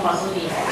黄经理来。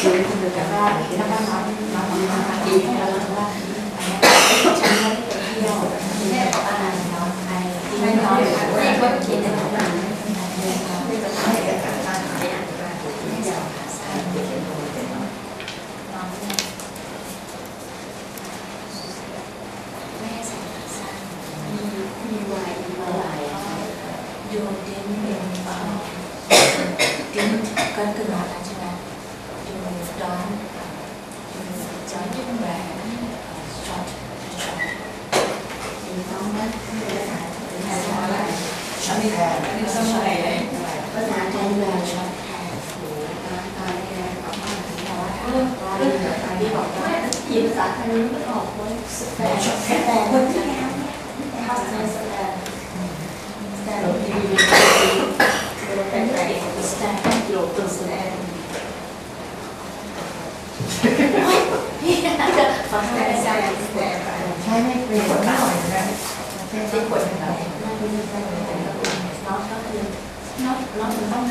คือคุณจะว่าคือถ้าน้องน้องของน้องมาดีให้เราว่าฉันไม่ได้เที่ยวที่ของอาหารน้องไทยที่น้องเด็กคนกินเนี่ย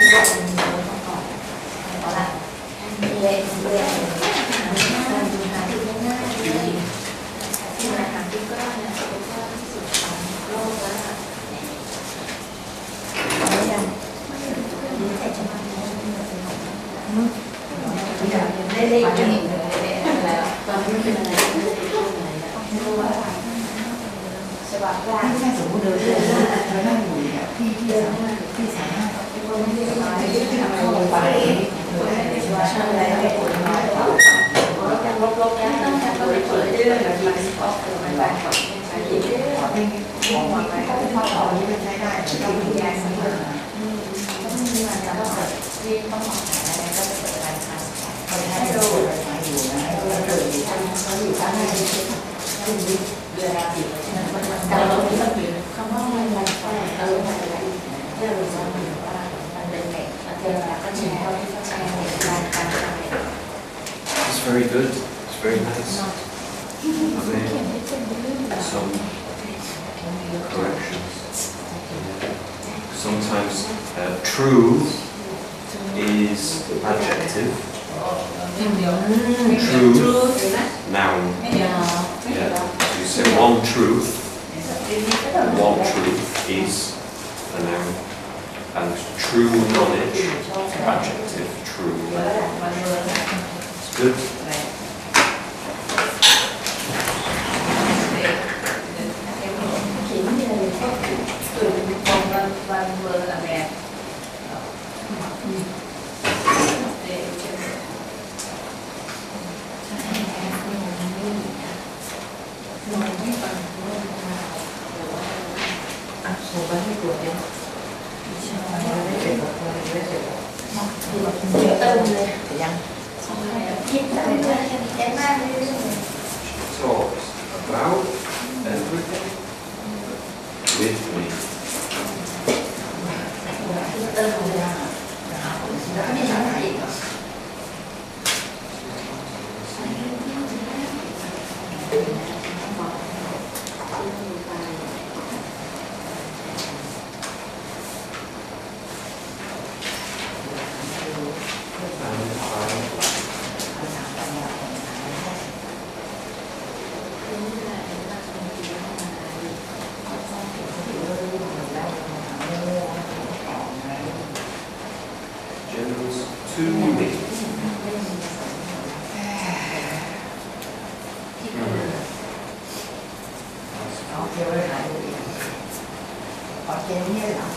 Yeah. It's very good. It's very nice. Are there some corrections. Sometimes uh, true is adjective. Mm. Truth. Noun. Yeah. You say one truth. One truth is a noun. And true knowledge, adjective, true. It's good. 数問できます。Thank you.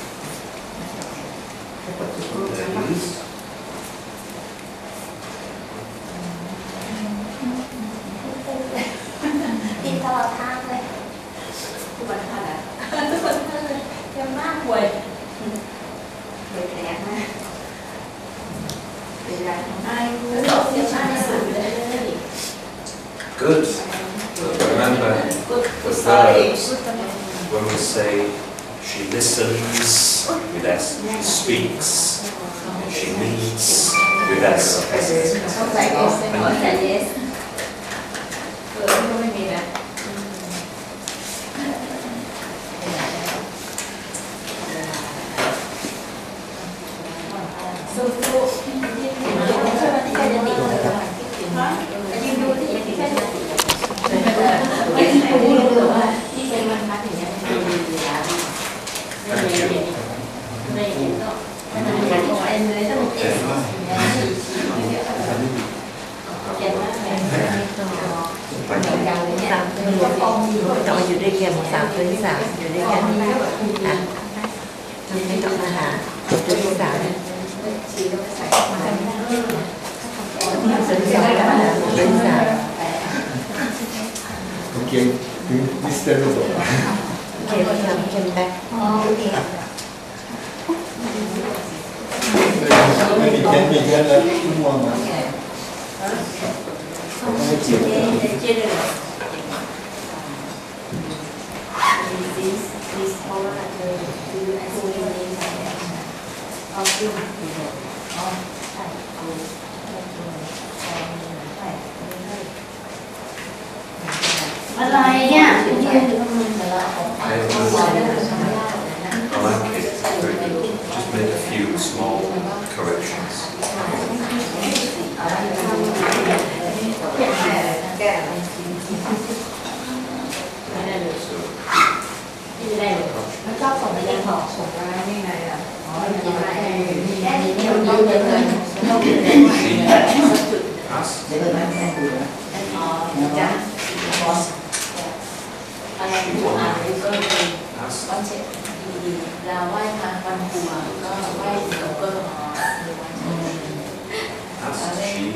So for you explain of you people of type group อะไรเนี่ยยืนอยู่ตรงนี้แต่ละของ học sổ ra như này là nói là này. em nhiều nhiều người không được ra ngoài us để bên anh em được là quay mà văn của có quay đầu cơ họ. Ở đây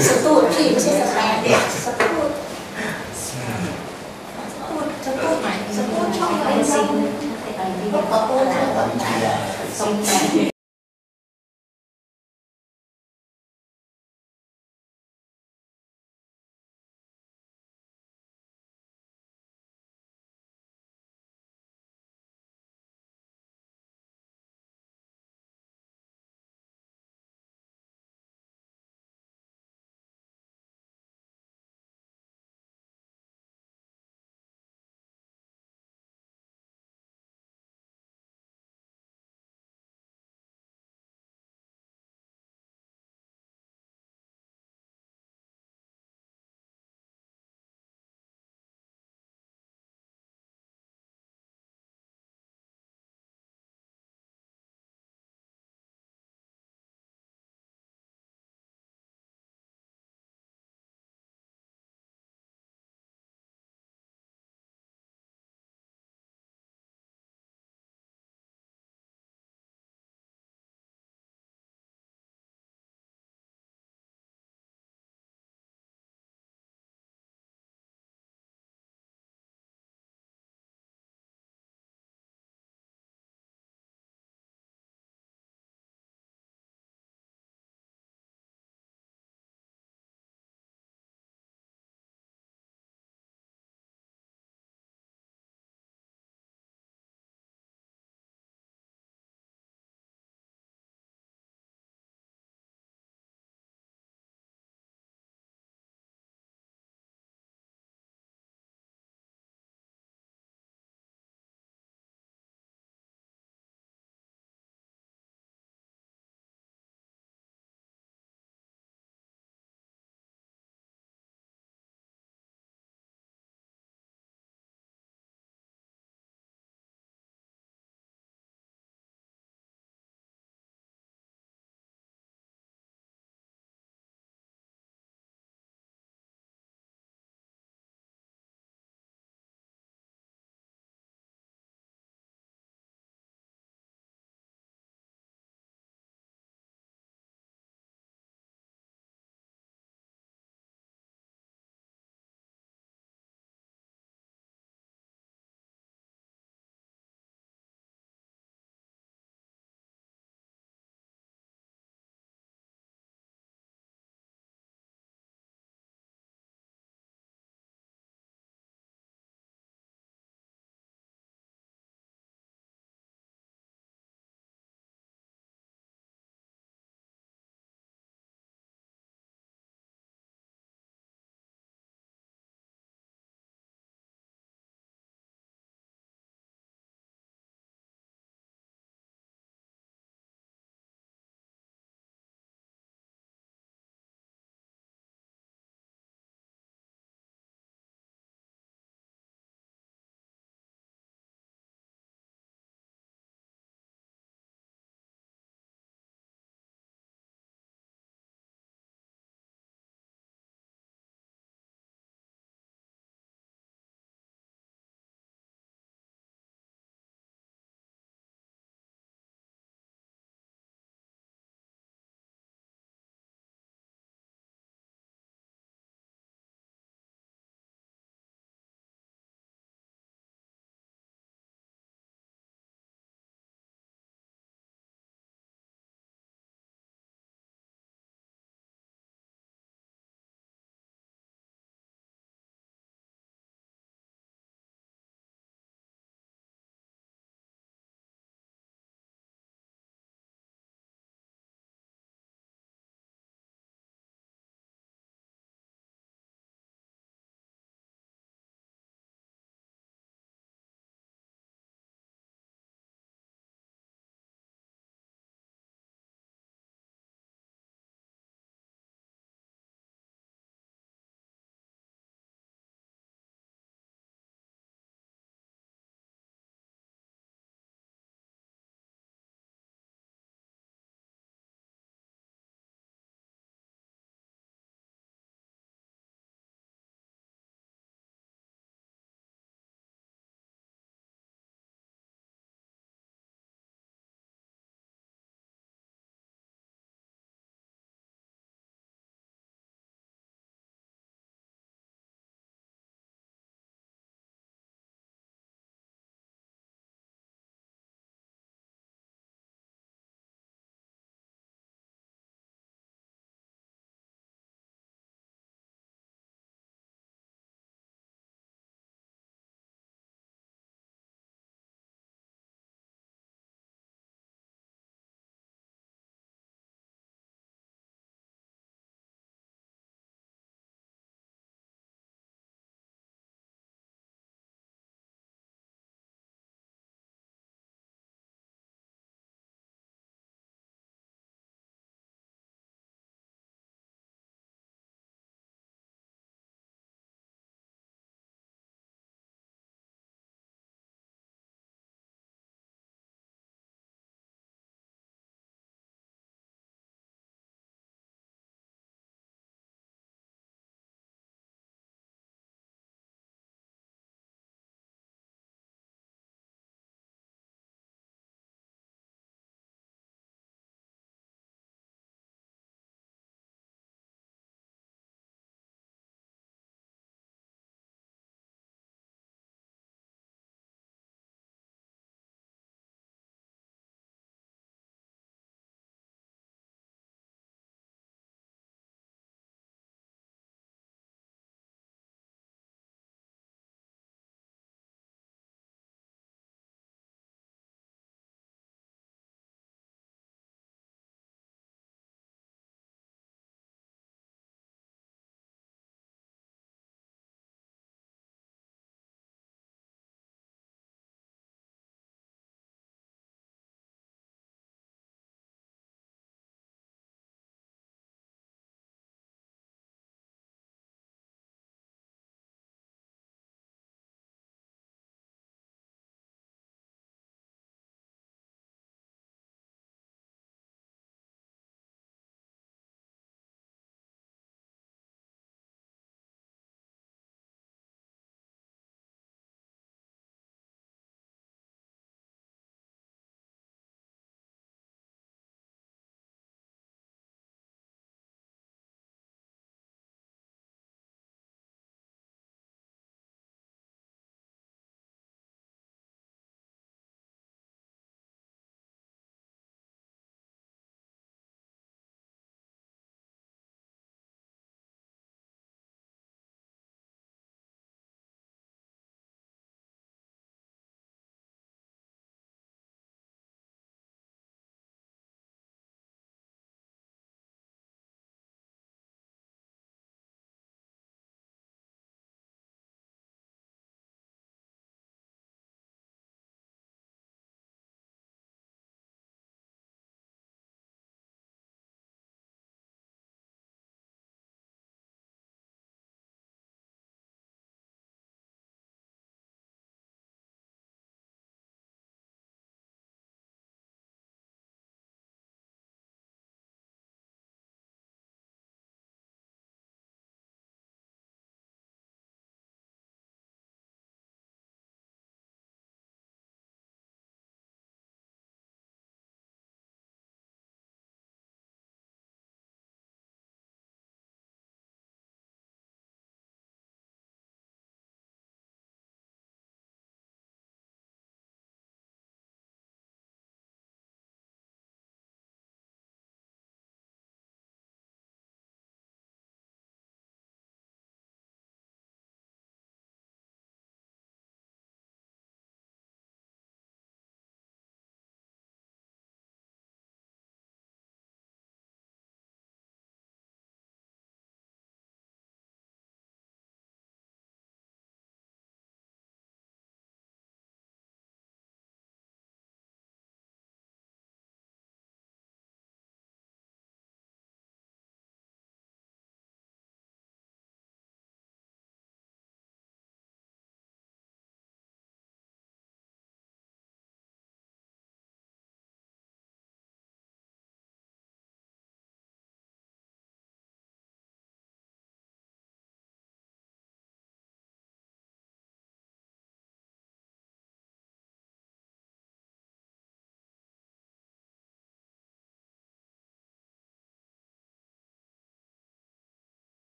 Satu, thì chia sẻ này để satu satu satu mà satu trong cái gì? Không có cô nào tổng tài sống